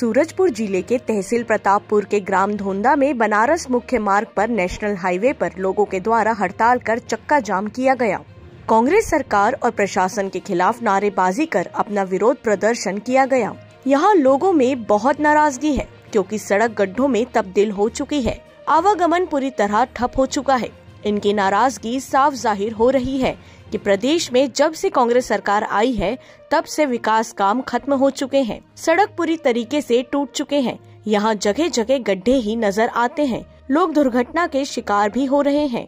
सूरजपुर ज़िले के तहसील प्रतापपुर के ग्राम धोंदा में बनारस मुख्य मार्ग पर नेशनल हाईवे पर लोगों के द्वारा हड़ताल कर चक्का जाम किया गया। कांग्रेस सरकार और प्रशासन के खिलाफ नारेबाजी कर अपना विरोध प्रदर्शन किया गया। यहाँ लोगों में बहुत नाराज़गी है, क्योंकि सड़क गड्ढों में तब्दील हो चुकी है। आवागमन पूरी तरह ठप हो चुका है। इनकी नाराज़गी साफ़ ज़ाहिर हो रही है। कि प्रदेश में जब से कांग्रेस सरकार आई है, तब से विकास काम खत्म हो चुके हैं। सड़क पूरी तरीके से टूट चुके हैं। यहाँ जगह जगह गड्ढे ही नज़र आते हैं। लोग दुर्घटना के शिकार भी हो रहे हैं।